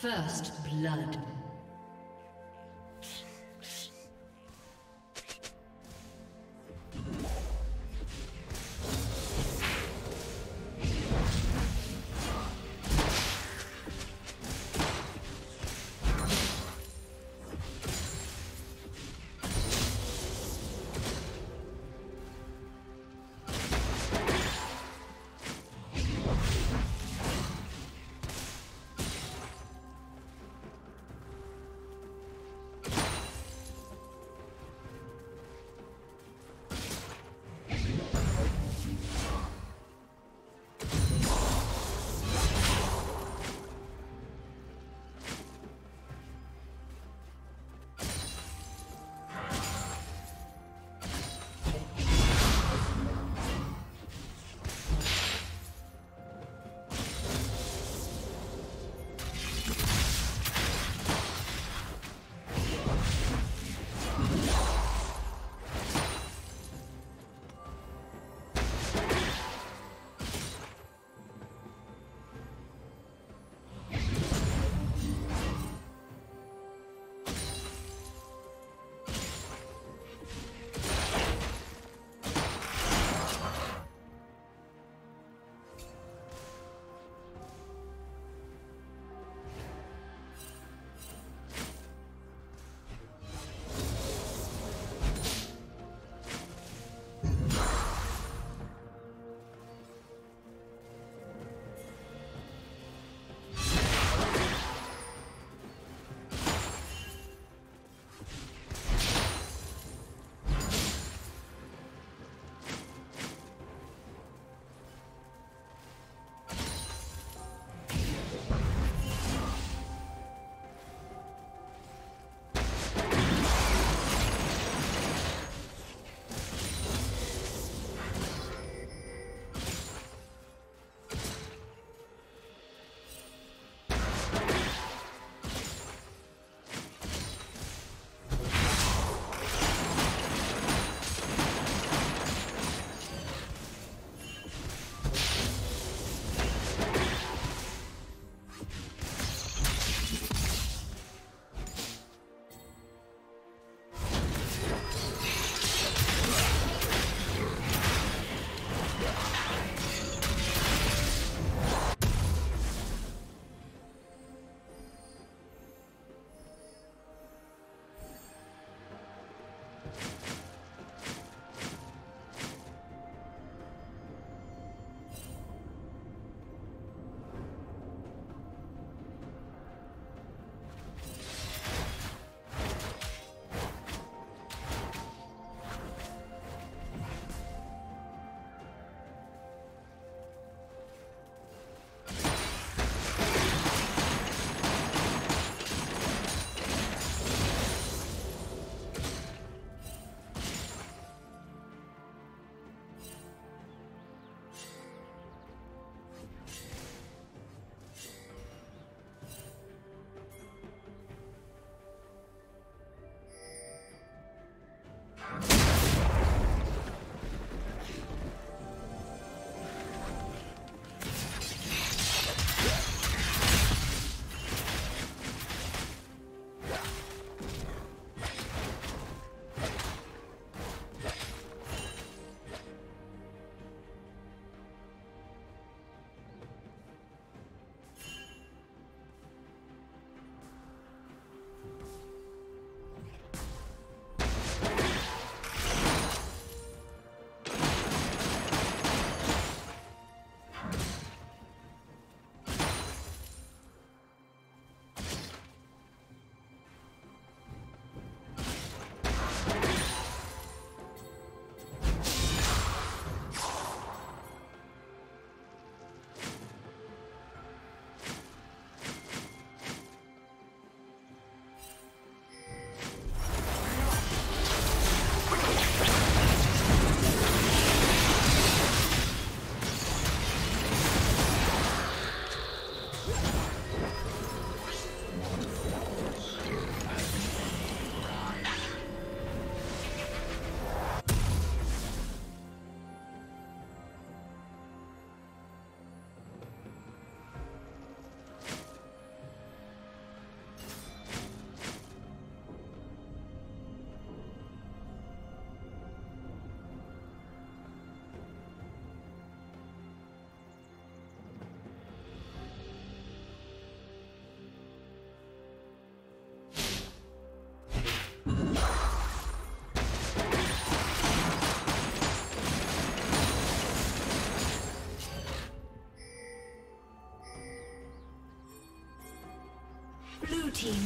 First blood.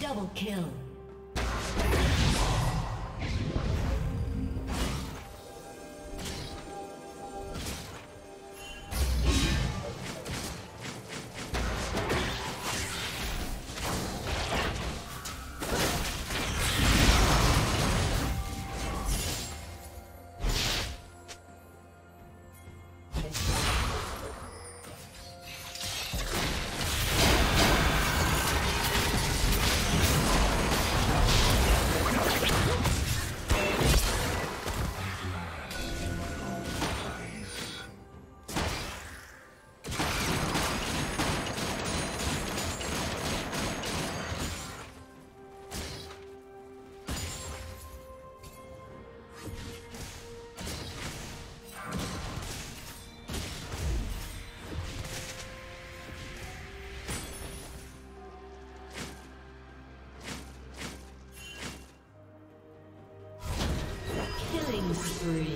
Double kill. free.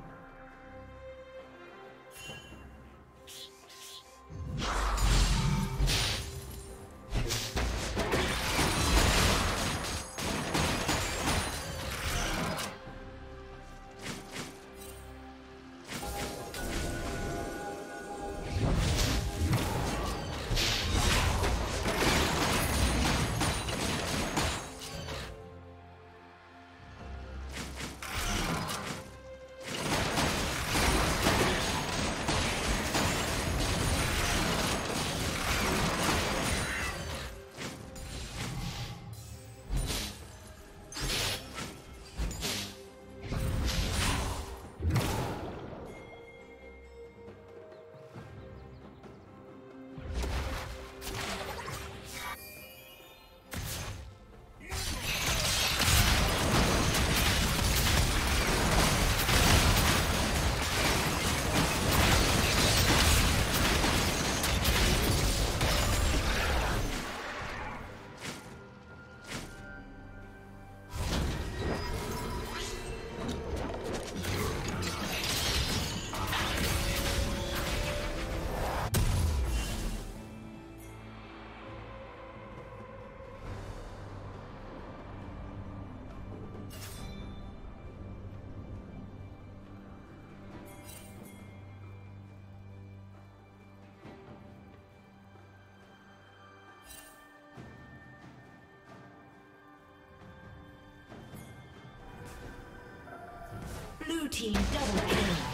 Team double kill.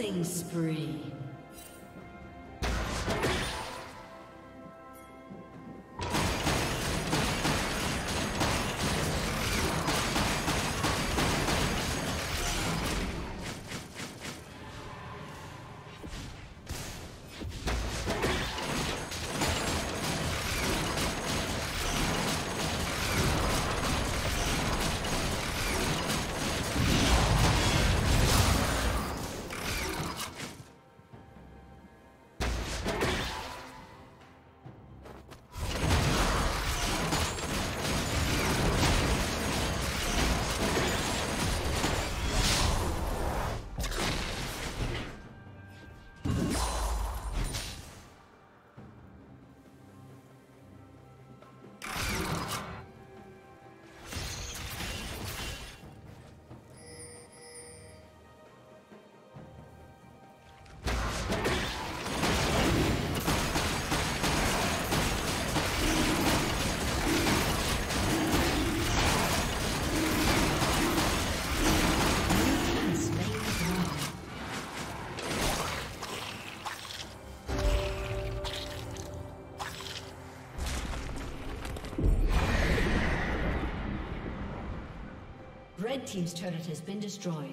Killing spree. Red Team's turret has been destroyed.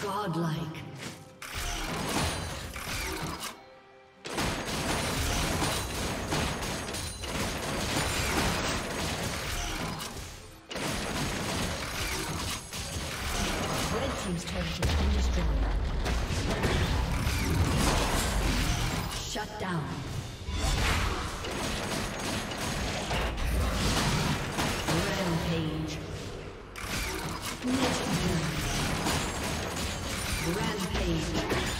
Godlike. Shut down. Legendary. Rampage.